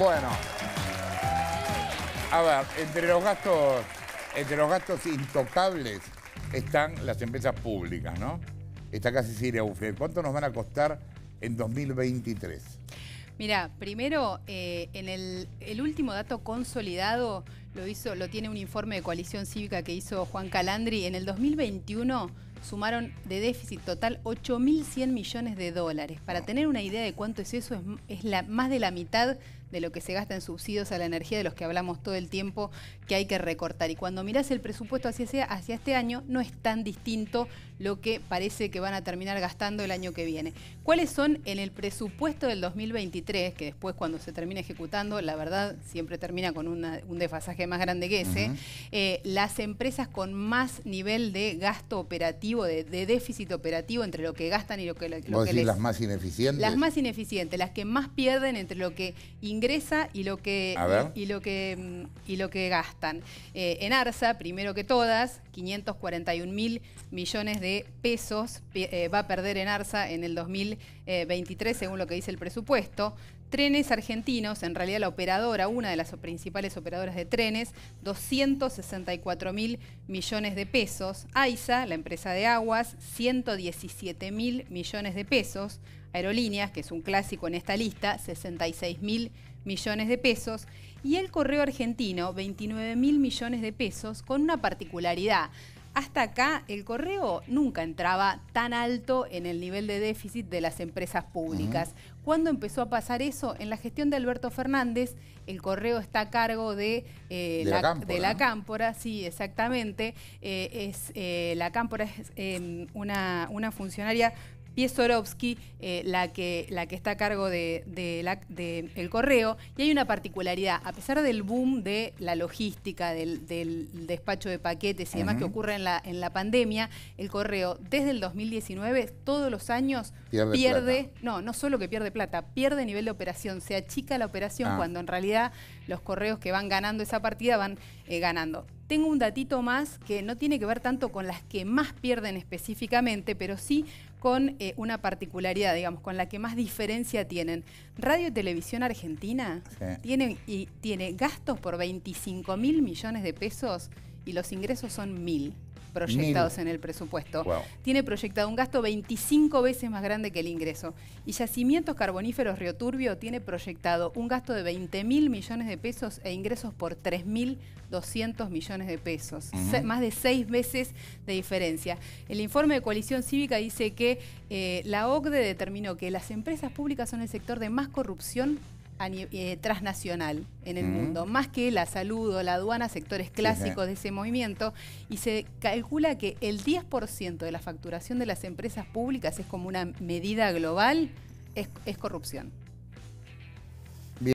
Bueno. A ver, entre los gastos, entre los gastos intocables están las empresas públicas, ¿no? Está casi Siria Ufred. ¿Cuánto nos van a costar en 2023? Mira, primero, eh, en el, último dato consolidado lo hizo, lo tiene un informe de coalición cívica que hizo Juan Calandri. En el 2021 sumaron de déficit total 8.100 millones de dólares. Para tener una idea de cuánto es eso, es, más de la mitad de lo que se gasta en subsidios a la energía de los que hablamos todo el tiempo que hay que recortar. Y cuando mirás el presupuesto hacia, hacia este año, no es tan distinto lo que parece que van a terminar gastando el año que viene. ¿Cuáles son en el presupuesto del 2023, que después cuando se termina ejecutando, la verdad siempre termina con un desfasaje más grande que ese, eh, las empresas con más nivel de gasto operativo, de, déficit operativo entre lo que gastan y lo que, lo, que las más ineficientes? Las más ineficientes, las que más pierden entre lo que ingresa y lo que, y, lo que, y lo que gastan. Eh, en ARSA, primero que todas, 541 mil millones de pesos eh, va a perder en ARSA en el 2023, según lo que dice el presupuesto. Trenes Argentinos, en realidad la operadora, una de las principales operadoras de trenes, 264 mil millones de pesos. AISA, la empresa de aguas, 117 mil millones de pesos. Aerolíneas, que es un clásico en esta lista, 66 mil millones de pesos. Y el Correo Argentino, 29 mil millones de pesos, con una particularidad. Hasta acá el correo nunca entraba tan alto en el nivel de déficit de las empresas públicas. ¿Cuándo empezó a pasar eso? En la gestión de Alberto Fernández, el correo está a cargo de, eh, la, cámpora. sí, exactamente. Eh, es, eh, la cámpora es em, una, una funcionaria Piesorowski, eh, la, que, la que está a cargo del de, el correo, y hay una particularidad, a pesar del boom de la logística, del, despacho de paquetes y demás que ocurre en la, en la pandemia, el correo desde el 2019 todos los años pierde, no, no solo que pierde plata, pierde nivel de operación, se achica la operación ah. cuando en realidad los correos que van ganando esa partida van eh, ganando. Tengo un datito más que no tiene que ver tanto con las que más pierden específicamente, pero sí con eh, una particularidad, digamos, con la que más diferencia tienen. Radio y Televisión Argentina tiene, y, tiene gastos por 25 mil millones de pesos y los ingresos son mil proyectados en el presupuesto. Tiene proyectado un gasto 25 veces más grande que el ingreso. Y Yacimientos Carboníferos Río Turbio tiene proyectado un gasto de 20 mil millones de pesos e ingresos por 3.200 millones de pesos. más de seis veces de diferencia. El informe de Coalición Cívica dice que eh, la OCDE determinó que las empresas públicas son el sector de más corrupción eh, transnacional en el mundo, más que la salud o la aduana, sectores clásicos de ese movimiento, y se calcula que el 10% de la facturación de las empresas públicas es como una medida global, es corrupción.